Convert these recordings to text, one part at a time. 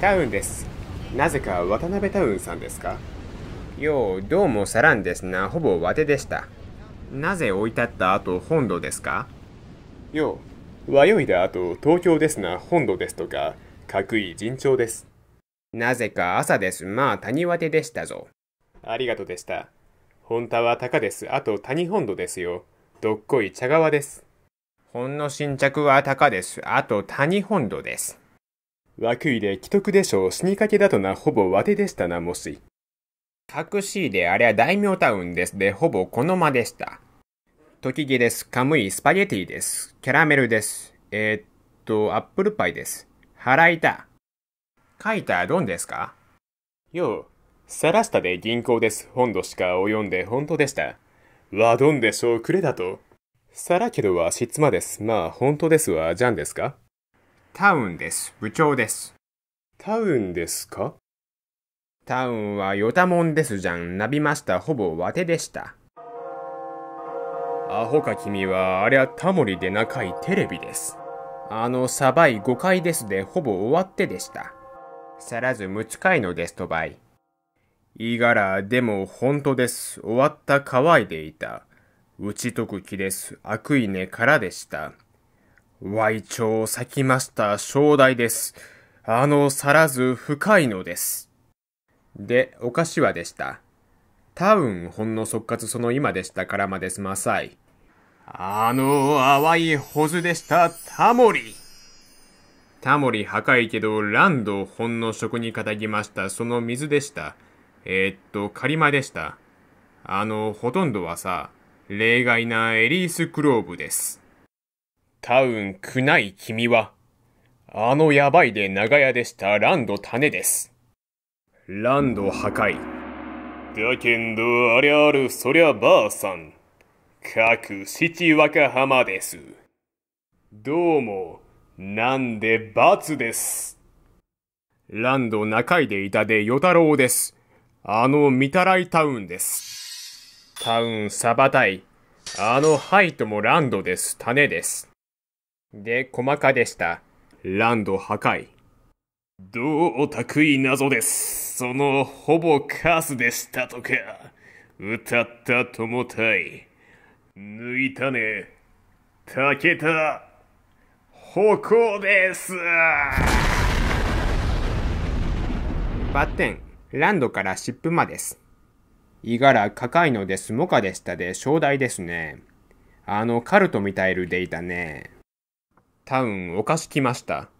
タウンです。なぜか渡辺タウンさんですか？よう、どうもサランですな、ほぼわてでした。なぜ置いてあった後本土ですか？よう、わよいだ後東京ですな、本土ですとか、かくい尋常です。なぜか朝です、まあ谷わてでしたぞ。ありがとうでした。本当は高です、あと谷本土ですよ。どっこい茶川です。ほんの新着は高です、あと谷本土です。わくいで既得でしょう、死にかけだとな、ほぼわてでしたな、もし。隠しであれは大名タウンですで、ほぼこの間でした。時毛です。カムイスパゲティです。キャラメルです。えー、っと、アップルパイです。払いた。書いたどんですか？よう、サラスタで銀行です。本土しか及んで本当でした。わどんでしょう、くれだと。さらけどは質間です。まあ、本当ですわ、じゃんですか？タウンです。部長です。タウンですか？タウンはヨタモンですじゃん。なびました。ほぼわてでした。アホか君は、ありゃタモリで仲いテレビです。あの、サバイ5回ですで、ほぼ終わってでした。さらずむつかいのですとばい。いがら、でも本当です。終わった乾いでいた。打ち解く気です。悪い根からでした。歪鳥咲きました正代です。あの、さらず深いのです。で、お菓子はでした。タウンほんの即活その今でしたからまですまさい。あの淡いほずでしたタモリ。タモリ破壊けどランドほんの食に傾きましたその水でした。えー、っと、カリマでした。あの、ほとんどはさ、例外なエリースクローブです。タウンくない君は、あのやばいで長屋でしたランド種です。ランド破壊。だけんど、ありゃある、そりゃばあさん。各七若浜です。どうも、なんで罰です。ランド中井でいたで与太郎です。あの、見たらいタウンです。タウンサバタイ。あのハイトもランドです。種です。で、細かでした。ランド破壊。どうおたくい謎です。そのほぼカスでしたとか、歌ったともたい。抜いたね。竹田、矛です。バッテン、ランドから湿布まです。いがら高いのですモカでしたで正代ですね。あのカルトみたいるでいたね。タウンお菓子来ました。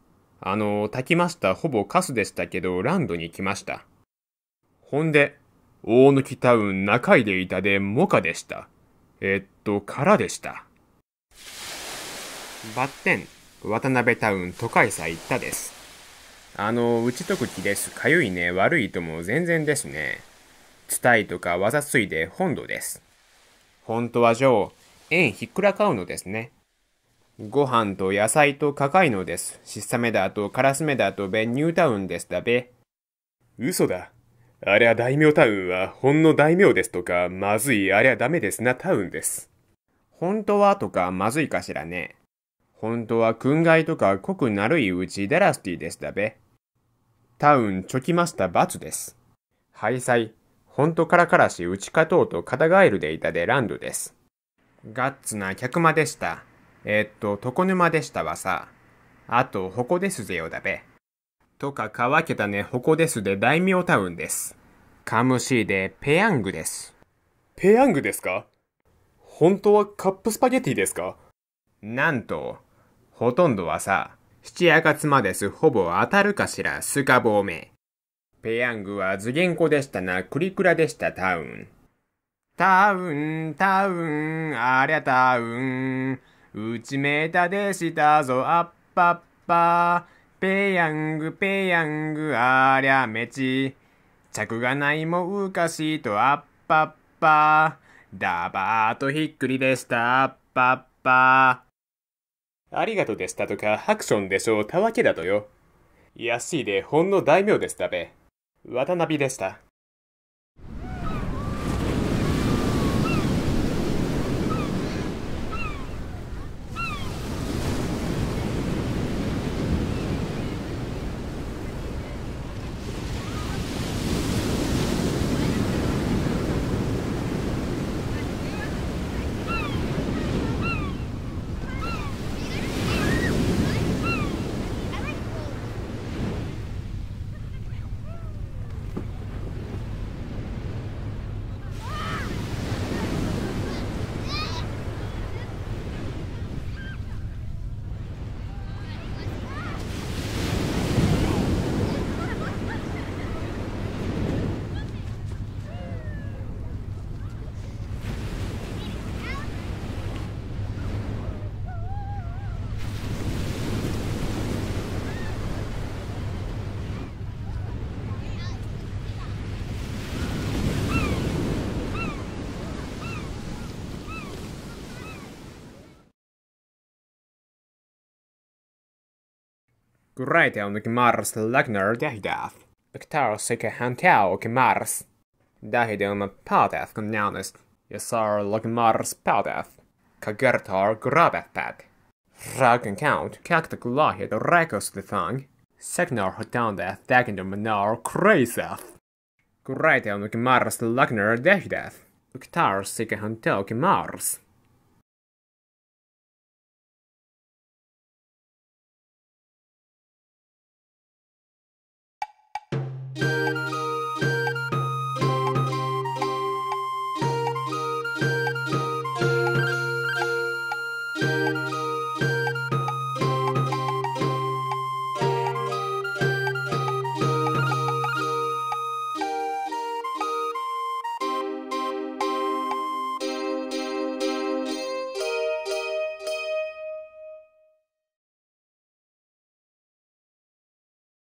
あの、炊きましたほぼカスでしたけど、ランドに来ました。ほんで、大貫タウン中井でいたでモカでした。えっと、からでした。バッテン、渡辺タウン都会さ行ったです。あの、打ち解く気です。かゆいね、悪いとも全然ですね。伝いとか技ついで本土です。本当は上、円ひっくらかうのですね。ご飯と野菜と高いのです。しっさめだとカラスメだとべニュータウンですだべ。嘘だ。ありゃ大名タウンはほんの大名ですとか、まずいありゃダメですなタウンです。本当はとかまずいかしらね。本当は訓外とか濃くなるいうちダラスティですだべ。タウンチョキマスター罰です。廃災、ほんとからからし打ち勝とうと肩ガエルでいたでランドです。ガッツな客間でした。えー、っと、床沼でしたわさ。あと、矛ですぜよだべ。とか乾けたね、矛ですで大名タウンです。カムシーでペヤングです。ペヤングですか？本当はカップスパゲティですか？なんと、ほとんどはさ、七夜月まですほぼ当たるかしら、スカボーめ。ペヤングは図言語でしたな、クリクラでしたタウン。タウン、タウン、ありゃタウン。うちめたでしたぞ、あっぱっぱ。ペヤング、ペヤング、ありゃめち。着がないもうかしとあっぱっぱ。ダバーとひっくりでした、あっぱっぱ。ありがとうでしたとか、ハクションでしょう、たわけだとよ。安いでほんの大名ですだべ。渡辺でした。Greite on Mars Lagner Dahidath. Bektar sekä Hantau och Mars. Dahidum Pautath Knaunis. Jasar Lagmars Pautath. Kagertar Grabathpad. Ragen Count Kaktak Lahid Rakoslithang. Segnar Hotandath Dagindum Nar Krasath. Greite on Mars Lagner Dahidath. Bektar sekä Hantau och Mars.